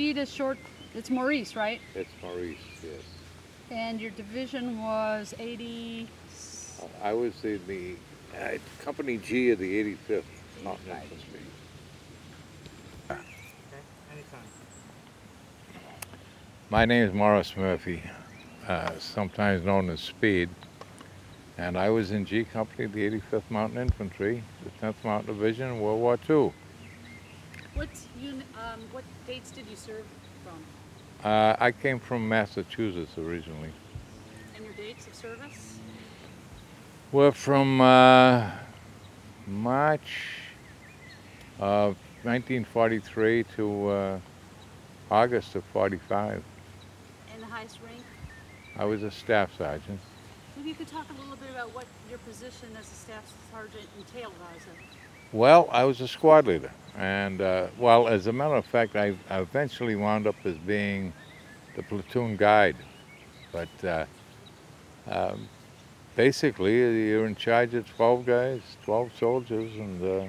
Speed is short, it's Maurice, right? It's Maurice, yes. And your division was 80, I was in the uh, Company G of the 85th Mountain Infantry. Okay, anytime. My name is Maurice Murphy, uh, sometimes known as Speed, and I was in G Company, the 85th Mountain Infantry, the 10th Mountain Division, World War II. What, um, what dates did you serve from? Uh, I came from Massachusetts originally. And your dates of service? We're from uh, March of 1943 to uh, August of 45. And the highest rank? I was a staff sergeant. Maybe you could talk a little bit about what your position as a staff sergeant entailed a Well, I was a squad leader, and uh, well, as a matter of fact, I, I eventually wound up as being the platoon guide. But uh, um, basically, you're in charge of 12 guys, 12 soldiers, and uh,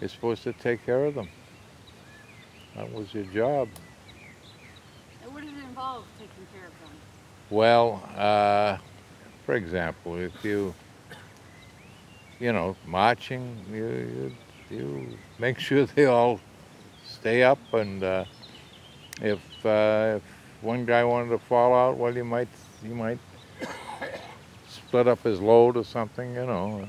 you're supposed to take care of them. That was your job. And what did it involve taking care of them? Well, uh, for example, if you, you know, marching, you, you, you make sure they all stay up, and uh, if uh, if one guy wanted to fall out, well, you might you might split up his load or something, you know, uh,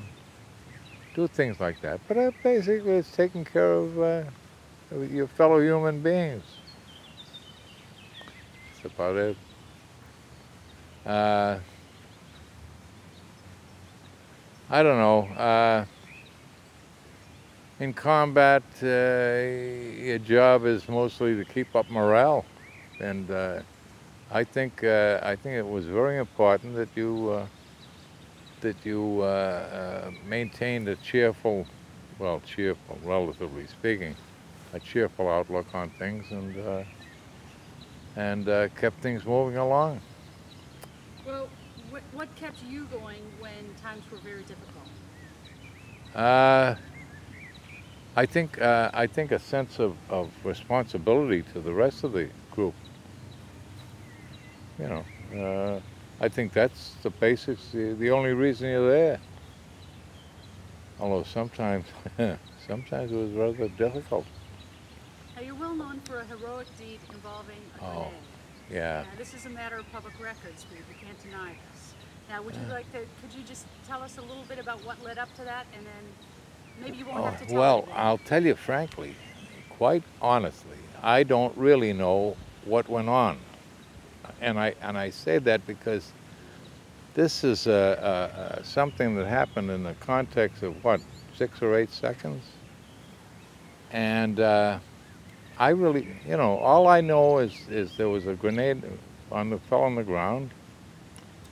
do things like that. But uh, basically, it's taking care of uh, your fellow human beings. That's about it. Uh, I don't know. Uh, in combat, uh, your job is mostly to keep up morale, and uh, I think uh, I think it was very important that you uh, that you uh, maintained a cheerful, well, cheerful, relatively speaking, a cheerful outlook on things, and and kept things moving along. What, what kept you going when times were very difficult? Uh, I think uh, I think a sense of, of responsibility to the rest of the group. You know, uh, I think that's the basics. The, the only reason you're there. Although sometimes, sometimes it was rather difficult. Now, you're well known for a heroic deed involving a Oh, grenade. Yeah. Now, this is a matter of public records. You can't deny this. Now, would you like to, could you just tell us a little bit about what led up to that, and then maybe you won't Oh, have to tell well, everything. I'll tell you frankly, quite honestly, I don't really know what went on, and I and I say that because this is uh, uh, something that happened in the context of what six or eight seconds, and uh, I really, you know, all I know is is there was a grenade on the fell on the ground.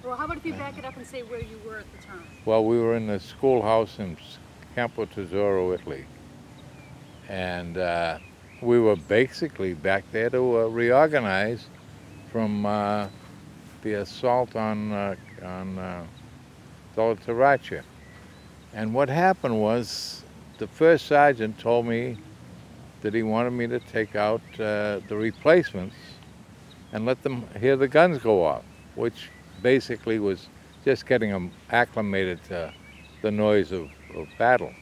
Well, how about if you back it up and say where you were at the time? Well, we were in the schoolhouse in Campo Tizzoro, Italy. And uh, we were basically back there to uh, reorganize from uh, the assault on, uh, on uh, And what happened was the first sergeant told me that he wanted me to take out uh, the replacements and let them hear the guns go off, which basically was just getting them acclimated to the noise of, of battle.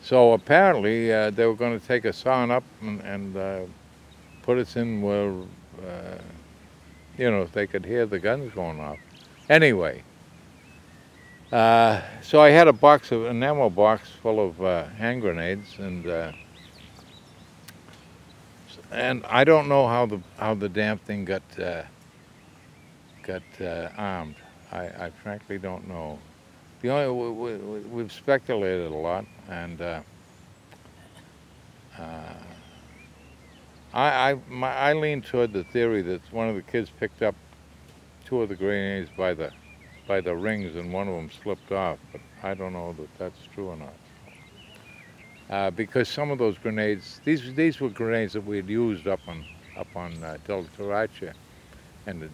So apparently uh, they were going to take us on up and, and uh, put us in where, uh, you know, they could hear the guns going off. Anyway, uh, so I had a box of an ammo box full of uh, hand grenades, and uh, and I don't know how the how the damn thing got uh, got uh, armed. I, I frankly don't know. The only we, we, we've speculated a lot, and uh, uh, I I, my, I lean toward the theory that one of the kids picked up two of the grenades by the by the rings, and one of them slipped off. But I don't know that that's true or not. Uh, because some of those grenades, these these were grenades that we had used up on up on uh, Del Torrace, and the,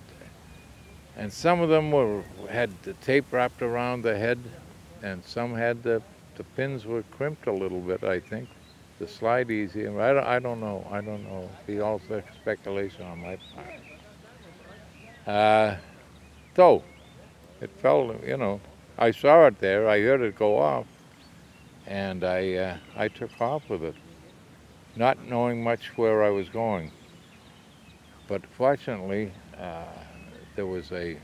and some of them were had the tape wrapped around the head, and some had the the pins were crimped a little bit, I think, to slide easier. I don't, I don't know. I don't know. Be all speculation on my part. Uh, so, it fell, you know, I saw it there, I heard it go off, and I, uh, I took off with it, not knowing much where I was going. But fortunately, uh, there was a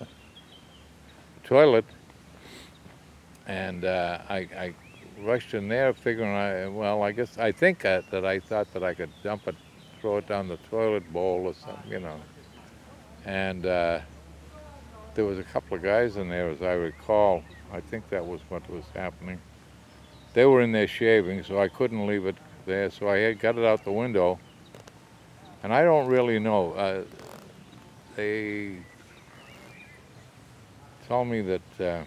toilet, and uh, I, I rushed in there figuring, I, well, I guess, I think that, that I thought that I could dump it, throw it down the toilet bowl or something, you know. And uh, there was a couple of guys in there, as I recall. I think that was what was happening. They were in there shaving, so I couldn't leave it there. So I had got it out the window. And I don't really know. Uh, they told me that uh,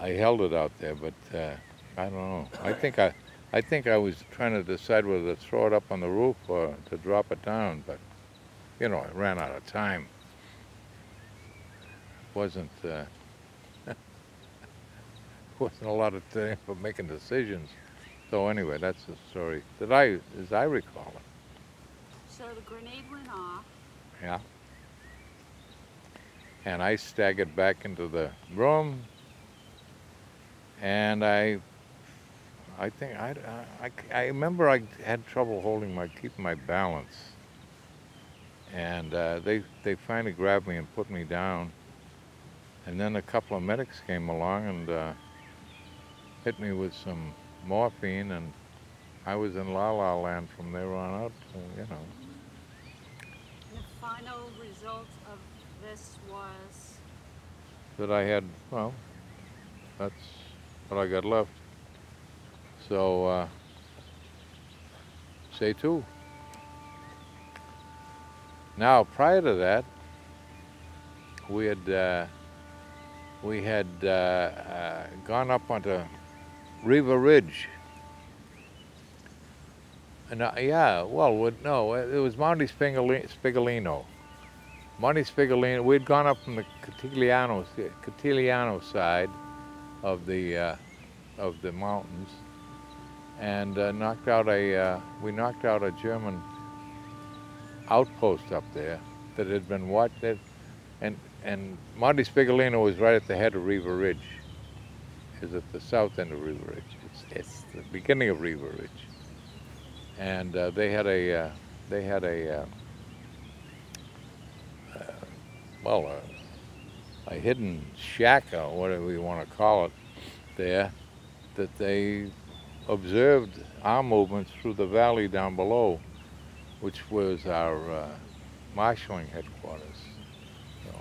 I held it out there, but uh, I don't know. I think I, I think I was trying to decide whether to throw it up on the roof or to drop it down, but you know, I ran out of time. wasn't uh, wasn't a lot of time for making decisions. So anyway, that's the story that I, as I recall it. So the grenade went off. Yeah. And I staggered back into the room, and I, I think I, I, I remember I had trouble holding my, keeping my balance. And uh, they, they finally grabbed me and put me down. And then a couple of medics came along and uh, hit me with some morphine, and I was in la la land from there on out. uh, you know. The final result of this was that I had, well, that's what I got left. So, uh, say two. Now, prior to that, we had uh, we had uh, uh, gone up onto Riva Ridge. And uh, yeah, well, no, it was Monte Spigolino. Monte Spigolino. We'd gone up from the Cutigliano, Cutigliano side of the uh, of the mountains, and uh, knocked out a. Uh, we knocked out a German outpost up there that had been watched. And and Monte Spigolino was right at the head of Riva Ridge. Is at the south end of Riva Ridge. It's, it's the beginning of Riva Ridge, and uh, they had a uh, they had a uh, well, a, a hidden shack, or whatever you want to call it, there, that they observed our movements through the valley down below, which was our uh, marshaling headquarters. So,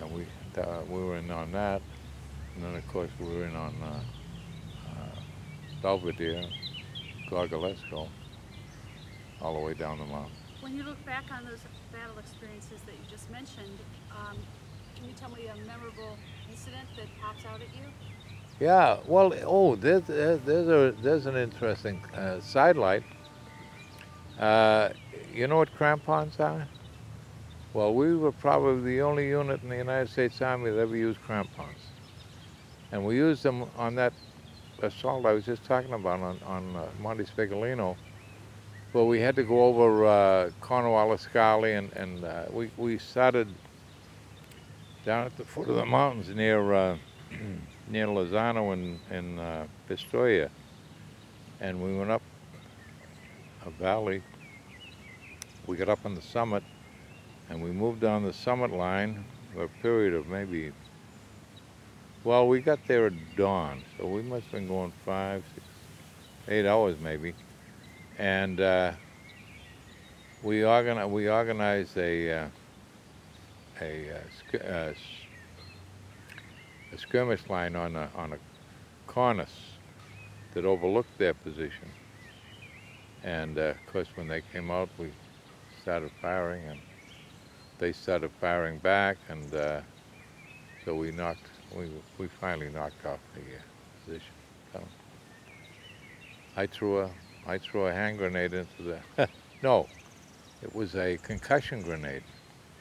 and we uh, we were in on that, and then of course we were in on uh, uh, Belvedere, Gorgolesco, all the way down the mountain. when you look back on those battle experiences that you just mentioned. Um, can you tell me a memorable incident that pops out at you? Yeah, well, oh, there's, there's, there's, a, there's an interesting uh, sidelight. Uh, you know what crampons are? Well, we were probably the only unit in the United States Army that ever used crampons. And we used them on that assault I was just talking about on, on uh, Monte Spigolino. Well, we had to go over uh, Corno alle Scale, and, and uh, we, we started down at the foot of the mountains near uh, near Lizzano and, and uh, Pistoia. And we went up a valley. We got up on the summit and we moved down the summit line for a period of maybe, well, we got there at dawn, so we must have been going five, six, eight hours maybe. And uh, we, organi- we organized a, uh, a, uh, uh, a skirmish line on a, on a cornice that overlooked their position. And uh, of course, when they came out, we started firing, and they started firing back, and uh, so we knocked, we, we finally knocked off the uh, position. So I threw a, I threw a hand grenade into the, no, it was a concussion grenade.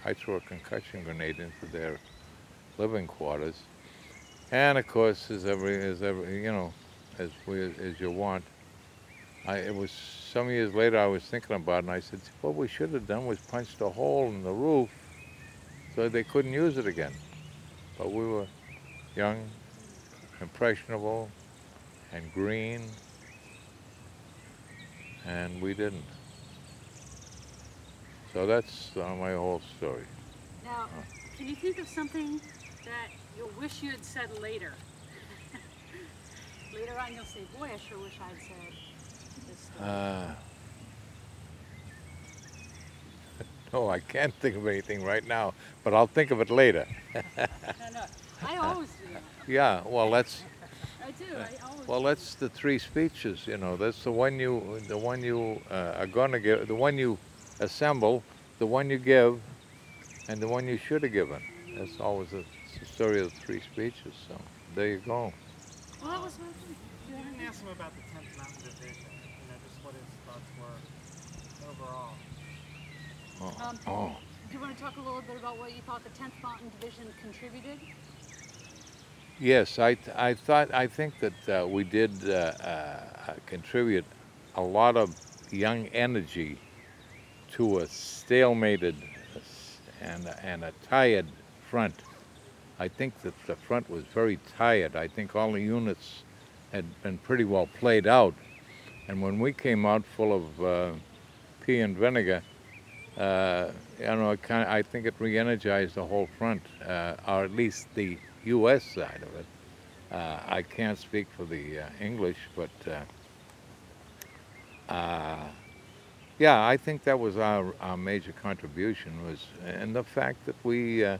I threw a concussion grenade into their living quarters, And of course, as every, as every, you know, as we, as you want. I, it was some years later I was thinking about it and I said, what we should have done was punched a hole in the roof so they couldn't use it again. But we were young, impressionable, and green, and we didn't. So that's uh, my whole story. Now, can you think of something that you'll wish you had said later? later on, you'll say, "Boy, I sure wish I'd said this." Story. Uh, no, I can't think of anything right now, but I'll think of it later. no, no, I always. Yeah, well, that's I do. I always. well, that's the three speeches. You know, that's the one you, the one you uh, are gonna give, the one you assemble, the one you give, and the one you should have given. That's always a, it's the story of the three speeches. So there you go. Well, that was my thing. You didn't ask him about the 10th Mountain Division, you know, just what his thoughts were overall. Oh, Um, oh. Do you want to talk a little bit about what you thought the 10th Mountain Division contributed? Yes, I, I thought, I think that uh, we did uh, uh, contribute a lot of young energy to a stalemated and, and a tired front. I think that the front was very tired. I think all the units had been pretty well played out. And when we came out full of uh, pea and vinegar, uh, you know, kind of, I think it re-energized the whole front, uh, or at least the U.S. side of it. Uh, I can't speak for the uh, English, but uh, uh, yeah, I think that was our, our major contribution was, and the fact that we uh,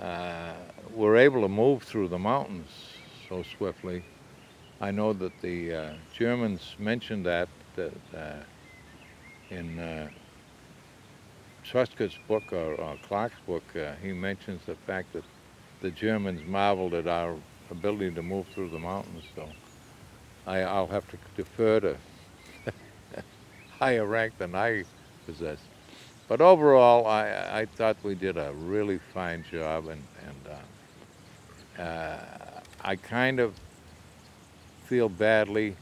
uh, were able to move through the mountains so swiftly. I know that the Germans mentioned that, that in uh, Truscott's book or, or Clark's book, he mentions the fact that the Germans marveled at our ability to move through the mountains. So I, I'll have to defer to higher rank than I possess. But overall, I, I thought we did a really fine job, and, and uh, uh, I kind of feel badly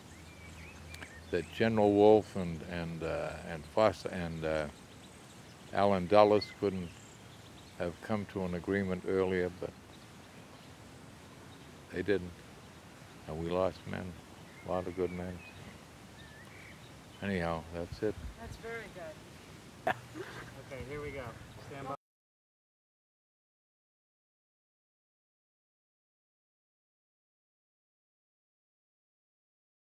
that General Wolff and and uh, and Foster and uh, Allen Dulles couldn't have come to an agreement earlier, but they didn't, and we lost men, a lot of good men. Anyhow, that's it. That's very good. Okay, here we go. Stand by.